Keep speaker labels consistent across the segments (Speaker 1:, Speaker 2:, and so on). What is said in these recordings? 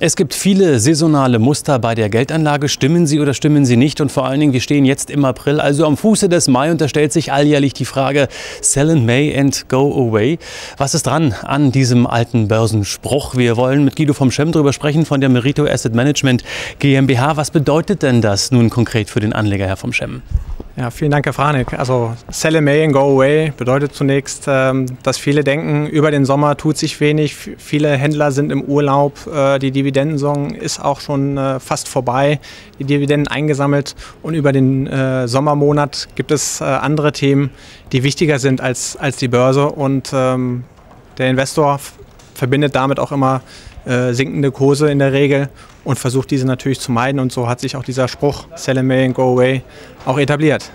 Speaker 1: Es gibt viele saisonale Muster bei der Geldanlage. Stimmen sie oder stimmen sie nicht? Und vor allen Dingen, wir stehen jetzt im April, also am Fuße des Mai. Und da stellt sich alljährlich die Frage, sell in May and go away. Was ist dran an diesem alten Börsenspruch? Wir wollen mit Guido vom Schemm darüber sprechen von der Merito Asset Management GmbH. Was bedeutet denn das nun konkret für den Anleger, Herr vom Schemm?
Speaker 2: Ja, vielen Dank, Herr Franek. Also Sell in May and Go Away bedeutet zunächst, ähm, dass viele denken, über den Sommer tut sich wenig. Viele Händler sind im Urlaub. Äh, die Dividendensaison ist auch schon äh, fast vorbei. Die Dividenden eingesammelt. Und über den äh, Sommermonat gibt es andere Themen, die wichtiger sind als, als die Börse. Und ähm, der Investor verbindet damit auch immer sinkende Kurse in der Regel und versucht diese natürlich zu meiden. Und so hat sich auch dieser Spruch Sell in May and Go Away auch etabliert.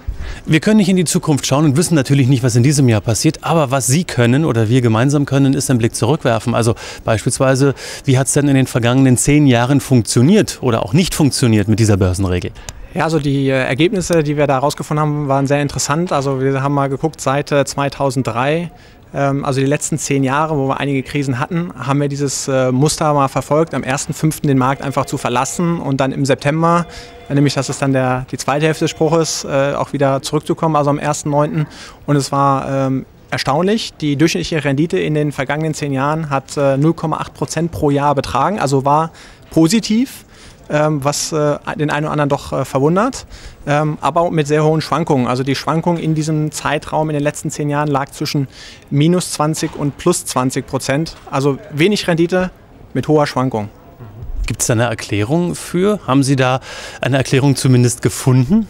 Speaker 1: Wir können nicht in die Zukunft schauen und wissen natürlich nicht, was in diesem Jahr passiert. Aber was Sie können oder wir gemeinsam können, ist einen Blick zurückwerfen. Also beispielsweise, wie hat es denn in den vergangenen zehn Jahren funktioniert oder auch nicht funktioniert mit dieser Börsenregel?
Speaker 2: Ja, also die äh, Ergebnisse, die wir da herausgefunden haben, waren sehr interessant. Also wir haben mal geguckt, seit 2003 ähm, also die letzten zehn Jahre, wo wir einige Krisen hatten, haben wir dieses äh, Muster mal verfolgt, am 1.5. den Markt einfach zu verlassen und dann im September, äh, nämlich das ist dann der, die zweite Hälfte des Spruches, äh, auch wieder zurückzukommen, also am 1.9. Und es war ähm, erstaunlich. Die durchschnittliche Rendite in den vergangenen zehn Jahren hat 0,8 Prozent pro Jahr betragen, also war positiv. Ähm, was äh, den einen oder anderen doch äh, verwundert, ähm, aber mit sehr hohen Schwankungen. Also die Schwankung in diesem Zeitraum in den letzten zehn Jahren lag zwischen minus 20 und plus 20 Prozent. Also wenig Rendite mit hoher Schwankung.
Speaker 1: Gibt es da eine Erklärung für? Haben Sie da eine Erklärung zumindest gefunden?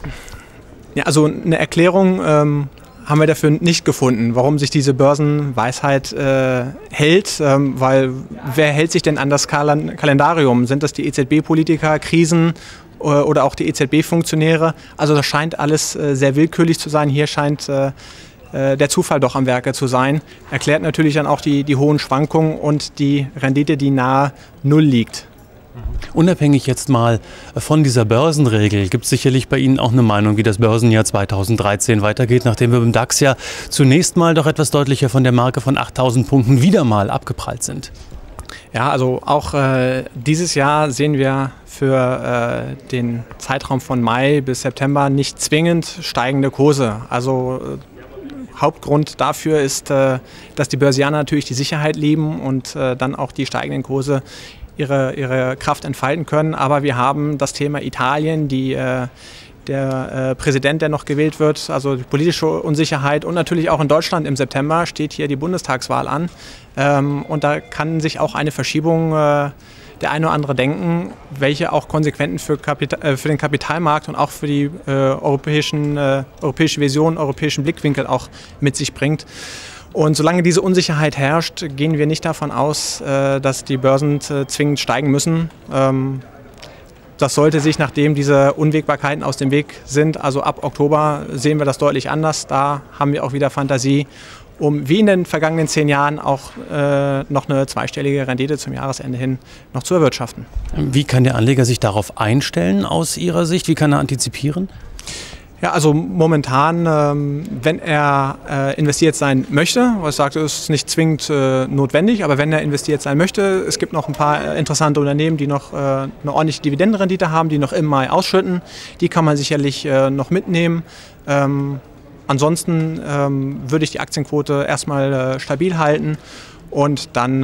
Speaker 2: Ja, also eine Erklärung ähm, haben wir dafür nicht gefunden, warum sich diese Börsenweisheit äh, hält. Ähm, weil wer hält sich denn an das Kal Kalendarium? Sind das die EZB-Politiker, Krisen äh, oder auch die EZB-Funktionäre? Also das scheint alles äh, sehr willkürlich zu sein. Hier scheint äh, äh, der Zufall doch am Werke zu sein. Erklärt natürlich dann auch die, die hohen Schwankungen und die Rendite, die nahe Null liegt.
Speaker 1: Unabhängig jetzt mal von dieser Börsenregel, gibt es sicherlich bei Ihnen auch eine Meinung, wie das Börsenjahr 2013 weitergeht, nachdem wir beim DAX ja zunächst mal doch etwas deutlicher von der Marke von 8000 Punkten wieder mal abgeprallt sind.
Speaker 2: Ja, also auch äh, dieses Jahr sehen wir für äh, den Zeitraum von Mai bis September nicht zwingend steigende Kurse. Also äh, Hauptgrund dafür ist, äh, dass die Börsianer natürlich die Sicherheit lieben und äh, dann auch die steigenden Kurse ihre, ihre Kraft entfalten können. Aber wir haben das Thema Italien, die äh, der äh, Präsident, der noch gewählt wird, also die politische Unsicherheit und natürlich auch in Deutschland im September steht hier die Bundestagswahl an. Ähm, und da kann sich auch eine Verschiebung äh, der eine oder andere denken, welche auch Konsequenzen für, Kapital, äh, für den Kapitalmarkt und auch für die äh, europäischen, äh, europäische Vision, europäischen Blickwinkel auch mit sich bringt. Und solange diese Unsicherheit herrscht, gehen wir nicht davon aus, äh, dass die Börsen äh, zwingend steigen müssen. Ähm, das sollte sich, nachdem diese Unwägbarkeiten aus dem Weg sind, also ab Oktober sehen wir das deutlich anders. Da haben wir auch wieder Fantasie, um wie in den vergangenen zehn Jahren auch äh, noch eine zweistellige Rendite zum Jahresende hin noch zu erwirtschaften.
Speaker 1: Wie kann der Anleger sich darauf einstellen aus Ihrer Sicht? Wie kann er antizipieren?
Speaker 2: Ja, also momentan, ähm, wenn er äh, investiert sein möchte, was sagt, ist nicht zwingend äh, notwendig, aber wenn er investiert sein möchte, es gibt noch ein paar äh, interessante Unternehmen, die noch eine ordentliche Dividendenrendite haben, die noch im Mai ausschütten, die kann man sicherlich noch mitnehmen. Ähm, ansonsten ähm, würde ich die Aktienquote erstmal stabil halten und dann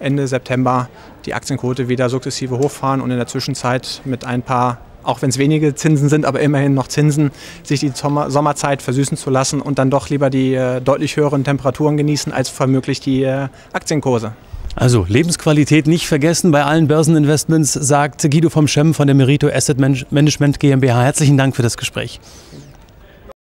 Speaker 2: Ende September die Aktienquote wieder sukzessive hochfahren und in der Zwischenzeit mit ein paar auch wenn es wenige Zinsen sind, aber immerhin noch Zinsen, sich die Sommer Sommerzeit versüßen zu lassen und dann doch lieber die äh, deutlich höheren Temperaturen genießen als vermutlich die äh, Aktienkurse.
Speaker 1: Also Lebensqualität nicht vergessen bei allen Börseninvestments, sagt Guido vom Schemm von der Merito Asset Management GmbH. Herzlichen Dank für das Gespräch.